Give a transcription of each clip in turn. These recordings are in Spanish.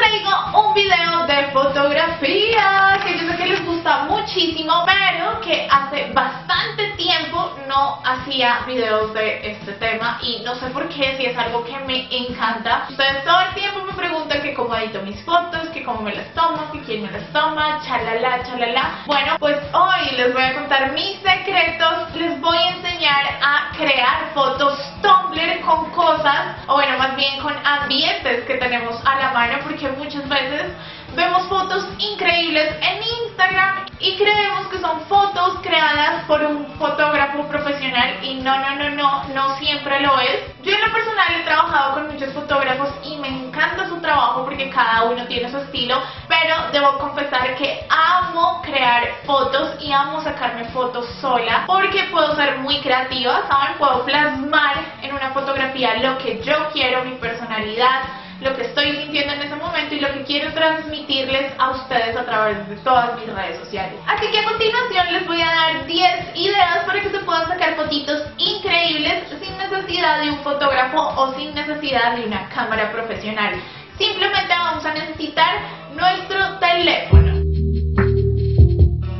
traigo un video de fotografía que yo sé que les gusta muchísimo, pero que hace bastante tiempo no hacía videos de este tema y no sé por qué, si es algo que me encanta. Ustedes todo el tiempo me preguntan que cómo edito mis fotos, que cómo me las tomo, que quién me las toma, chalala, chalala. Bueno, pues hoy les voy a contar mis secretos, les voy a enseñar a crear fotos Con cosas, o bueno, más bien con ambientes que tenemos a la mano, porque muchas veces vemos fotos increíbles en Instagram y creemos que son fotos creadas por un fotógrafo profesional y no, no, no, no, no siempre lo es. Yo en lo personal he trabajado con muchos fotógrafos y me encanta su trabajo porque cada uno tiene su estilo, pero debo confesar que amo crear fotos y amo sacarme fotos sola porque puedo ser muy creativa, ¿saben? Puedo plasmar en una fotografía lo que yo quiero, mi personalidad, lo que estoy sintiendo en ese momento y lo que quiero transmitirles a ustedes a través de todas mis redes sociales. Así que a continuación les voy a dar 10 ideas para que se puedan sacar fotitos increíbles sin necesidad de un fotógrafo o sin necesidad de una cámara profesional. Simplemente vamos a necesitar nuestro teléfono.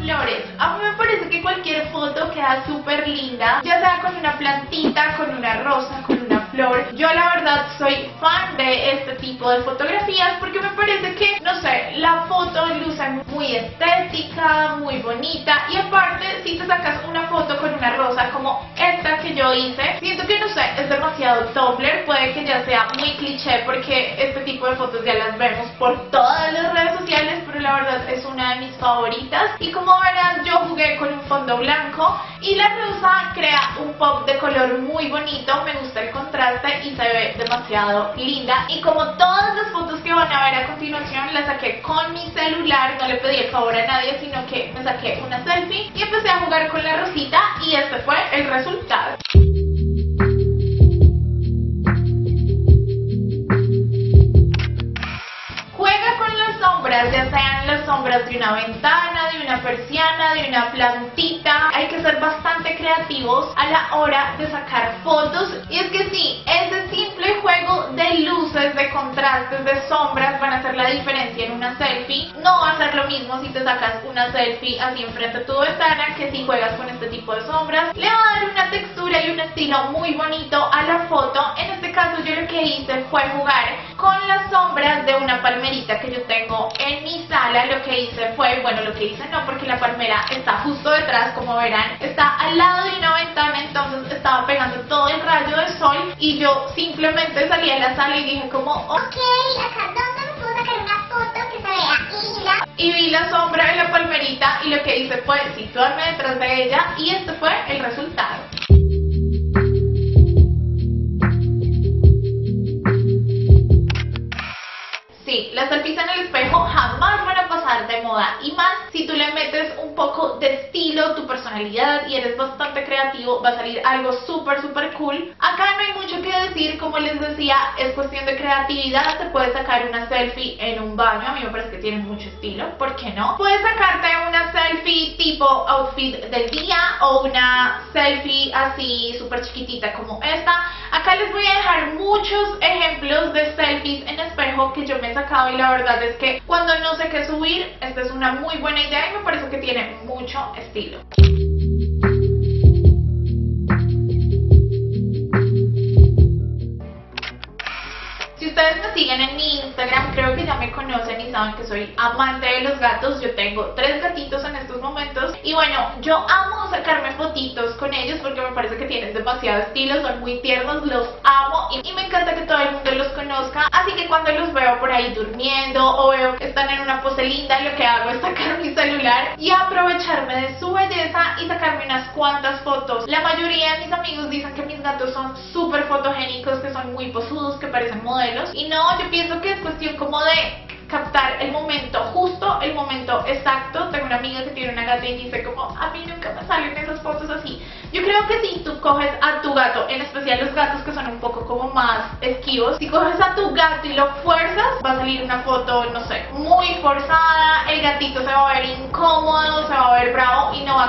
Flores. A mí me parece que cualquier foto queda súper linda, ya sea con una plantita, con una rosa, con una yo la verdad soy fan de este tipo de fotografías porque me parece que, no sé, la foto luce muy estética, muy bonita y aparte si te sacas una foto con una rosa como esta que yo hice, siento que, no sé, es demasiado Tumblr, puede que ya sea muy cliché porque este tipo de fotos ya las vemos por todas las redes sociales, pero la verdad es una de mis favoritas y como verás yo jugué con un fondo blanco y la rosa crea un pop de color muy bonito, me gusta el contraste y se ve demasiado linda. Y como todas las fotos que van a ver a continuación las saqué con mi celular, no le pedí el favor a nadie sino que me saqué una selfie y empecé a jugar con la rosita. Y este fue el resultado. Juega con las sombras, ya sean las sombras de una ventana, de una persiana, de una plantita, hay que ser bastante creativos a la hora de sacar fotos y es que sí, ese simple juego de luces, de contrastes, de sombras van a hacer la diferencia en una selfie. No va a ser lo mismo si te sacas una selfie así enfrente de tu ventana que si juegas con este tipo de sombras. Le va a dar una textura y un estilo muy bonito a la foto. En este caso yo lo que hice fue jugar con las sombras de una palmerita que yo tengo en mi sala. Lo que hice fue, bueno, lo que hice no porque la palmera está justo detrás, como verán, está al lado de una ventana, entonces estaba pegando todo el rayo del sol y yo simplemente salí a la sala y dije como, ok, acá dónde me puedo sacar una foto que se vea. Y vi la sombra de la palmerita y lo que hice fue situarme detrás de ella y este fue el resultado. Sí, las selfies en el espejo jamás van a pasar de moda y más si tú le metes un poco de estilo, tu personalidad y eres bastante creativo, va a salir algo súper súper cool. Acá no hay mucho que decir, como les decía, es cuestión de creatividad, te puedes sacar una selfie en un baño, a mí me parece que tiene mucho estilo, ¿por qué no? Puedes sacarte una selfie tipo outfit del día o una selfie así súper chiquitita como esta. Acá les voy a dejar muchos ejemplos de selfies en espejo que yo me he sacado y la verdad es que cuando no sé qué subir, esta es una muy buena idea y me parece que tiene mucho estilo. ustedes me siguen en mi Instagram, creo que ya me conocen y saben que soy amante de los gatos. Yo tengo tres gatitos en estos momentos. Y bueno, yo amo sacarme fotitos con ellos porque me parece que tienen demasiado estilo, son muy tiernos, los amo y, me encanta que todo el mundo los conozca. Así que cuando los veo por ahí durmiendo o veo que están en una pose linda, lo que hago es sacar mi celular y aprovecharme de su belleza y sacarme unas cuantas fotos. La mayoría de mis amigos dicen que mis gatos son súper fotogénicos, que son muy posudos, que parecen modelos. Y no, yo pienso que es cuestión como de captar el momento justo, el momento exacto. Tengo una amiga que tiene una gata y dice como, a mí nunca me salen esas fotos así. Yo creo que si tú coges a tu gato, en especial los gatos que son un poco como más esquivos, si coges a tu gato y lo fuerzas, va a salir una foto, no sé, muy forzada, el gatito se va a ver incómodo, se va a ver bravo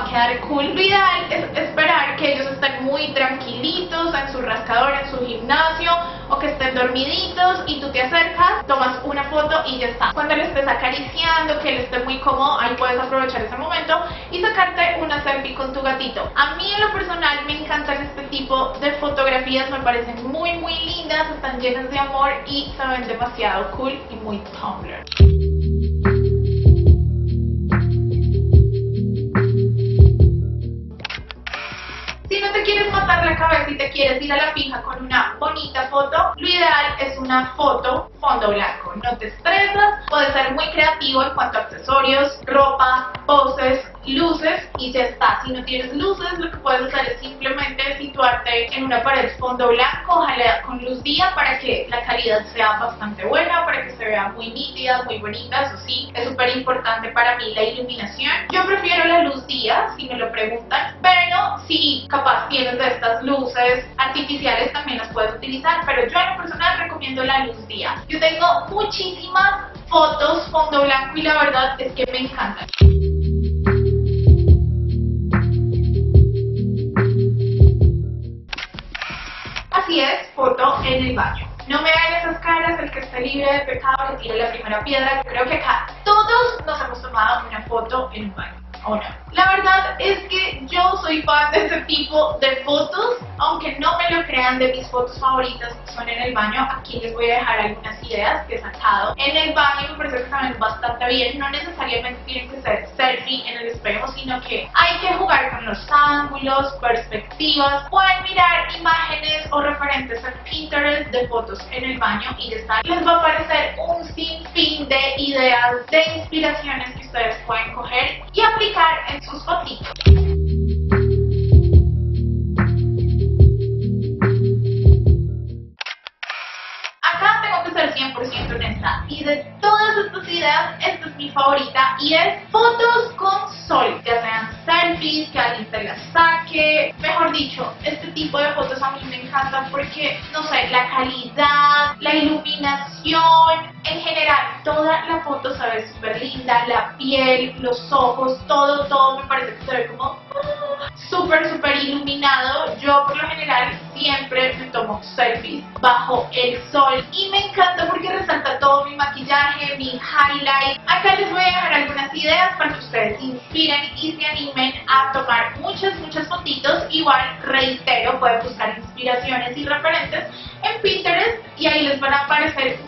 a quedar cool. Lo ideal es esperar que ellos estén muy tranquilitos en su marcador en su gimnasio o que estén dormiditos y tú te acercas, tomas una foto y ya está. Cuando le estés acariciando, que él esté muy cómodo, ahí puedes aprovechar ese momento y sacarte una selfie con tu gatito. A mí en lo personal me encantan este tipo de fotografías, me parecen muy muy lindas, están llenas de amor y se ven demasiado cool y muy Tumblr. Si te quieres ir a la fija con una bonita foto, lo ideal es una foto fondo blanco. No te estresas, puedes ser muy creativo en cuanto a accesorios, ropa, poses, luces y ya está. Si no tienes luces, lo que puedes hacer es simplemente situarte en una pared fondo blanco, ojalá con luz día para que la calidad sea bastante buena, para que se vea muy nítida, muy bonita. Eso sí, es súper importante para mí la iluminación. Yo prefiero la luz día, si me lo preguntan, pero si capaz tienes estas luces artificiales también las puedes utilizar, pero yo en lo personal recomiendo la luz día. Yo tengo muchísimas fotos fondo blanco y la verdad es que me encantan. Así es, foto en el baño. No me hagan esas caras, el que esté libre de pecado que tire la primera piedra. Creo que acá todos nos hemos tomado una foto en un baño. La verdad es que yo soy fan de este tipo de fotos, aunque no me lo crean, de mis fotos favoritas son en el baño. Aquí les voy a dejar algunas ideas que he sacado. En el baño me parece que saben bastante bien, no necesariamente tienen que ser selfie en el espejo, sino que hay que jugar con los ángulos, perspectivas, pueden mirar imágenes o referentes en Pinterest de fotos en el baño y ya está. Les va a aparecer un sinfín de ideas, de inspiraciones ustedes pueden coger y aplicar en sus fotitos. De todas estas ideas, esta es mi favorita y es fotos con sol, ya sean selfies, que alguien te las saque, mejor dicho, este tipo de fotos a mí me encantan porque, no sé, la calidad, la iluminación, en general, toda la foto se ve súper linda, la piel, los ojos, todo, todo me parece que se ve como uh, súper, súper iluminado. Tomo selfies bajo el sol y me encanta porque resalta todo mi maquillaje, mi highlight. Acá les voy a dejar algunas ideas para que ustedes se inspiren y se animen a tomar muchas, muchas fotitos. Igual, reitero, pueden buscar inspiraciones y referentes en Pinterest y ahí les van a aparecer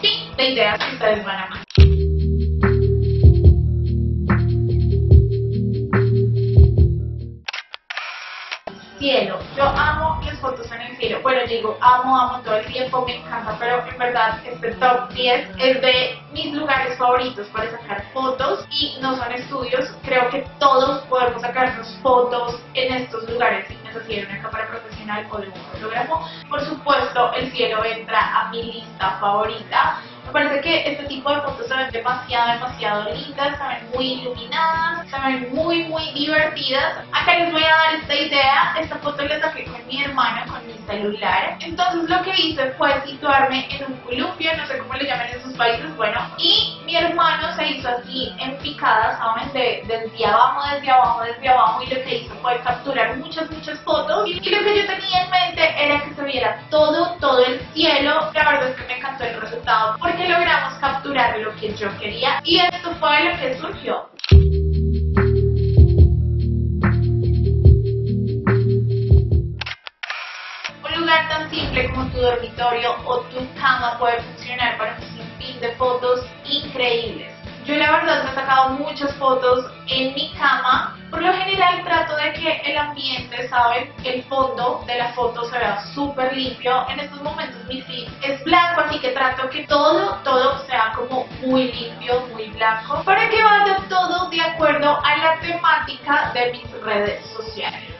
fin de ideas que ustedes van a amar. Cielo, yo amo fotos en el cielo. Bueno, digo, amo, amo todo el tiempo, me encanta, pero en verdad este top 10 es de mis lugares favoritos para sacar fotos y no son estudios. Creo que todos podemos sacarnos fotos en estos lugares sin necesidad de una cámara profesional o de un fotógrafo. Por supuesto, el cielo entra a mi lista favorita. Me parece que este tipo de fotos se ven demasiado, demasiado lindas, se ven muy iluminadas, se ven muy, muy divertidas. Acá les voy a dar esta idea. Esta foto la saqué con mi hermana, con mi celular. Entonces lo que hice fue situarme en un columpio, no sé cómo le llaman en sus países, bueno, y hizo así en picada, ¿saben? De, desde abajo, desde abajo, desde abajo, y lo que hizo fue capturar muchas, muchas fotos. Y lo que yo tenía en mente era que se viera todo, todo el cielo. La verdad es que me encantó el resultado porque logramos capturar lo que yo quería y esto fue lo que surgió. Un lugar tan simple como tu dormitorio o tu cama puede funcionar para un sinfín de fotos increíbles. Yo la verdad me he sacado muchas fotos en mi cama. Por lo general trato de que el ambiente, ¿saben? El fondo de la foto se vea súper limpio. En estos momentos mi feed es blanco, así que trato que todo, todo sea como muy limpio, muy blanco, para que vaya todo de acuerdo a la temática de mis redes sociales.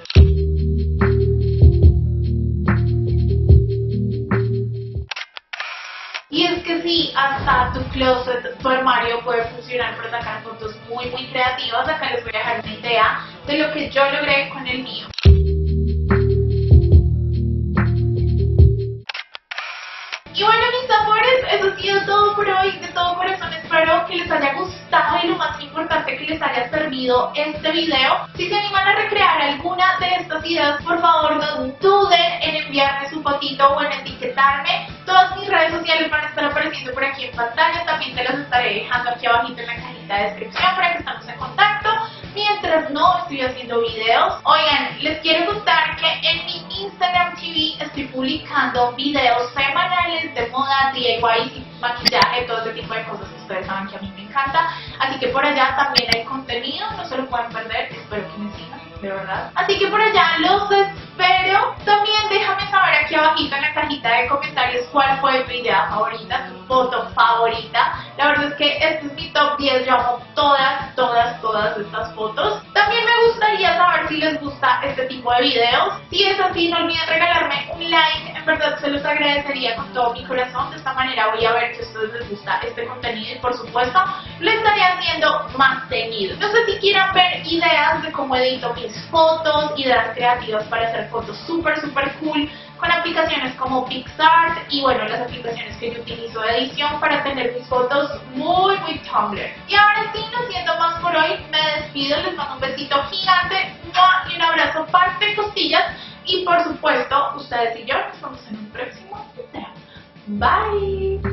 Es que sí, hasta tu closet, tu armario puede funcionar para sacar fotos muy, muy creativas. Acá les voy a dejar una idea de lo que yo logré con el mío. Y bueno, mis amores, eso ha sido todo por hoy. De todo corazón espero que les haya gustado y lo más importante que les haya servido este video. Si se animan a recrear alguna de estas ideas, por favor no duden en enviarme su fotito o en etiquetarme. Todas mis redes sociales van a apareciendo por aquí en pantalla. También te las estaré dejando aquí abajito en la cajita de descripción para que estemos en contacto. Mientras no estoy haciendo videos, oigan, les quiero contar que en mi Instagram TV estoy publicando videos semanales de moda, DIY, maquillaje, todo ese tipo de cosas que ustedes saben que a mí me encanta. Así que por allá también hay contenido, no se lo pueden perder, espero que me sigan, de verdad. Así que por allá los espero. Déjame saber aquí abajito en la cajita de comentarios cuál fue tu idea favorita, tu foto favorita. La verdad es que este es mi top 10, yo amo todas, todas, todas estas fotos. También me gustaría saber si les gusta este tipo de videos. Si es así, no olviden regalarme un like, en verdad se los agradecería con todo mi corazón. De esta manera voy a ver que a ustedes les gusta este contenido y por supuesto lo estaré haciendo más seguido. No sé si quieran ver ideas de cómo edito mis fotos, ideas creativas para hacer fotos súper, súper cool con aplicaciones como PixArt y bueno, las aplicaciones que yo utilizo de edición para tener mis fotos muy, muy Tumblr. Y ahora sí, no siento más por hoy, me despido, les mando un besito gigante y un abrazo parte costillas y por supuesto, ustedes y yo nos vemos en un próximo video. Bye!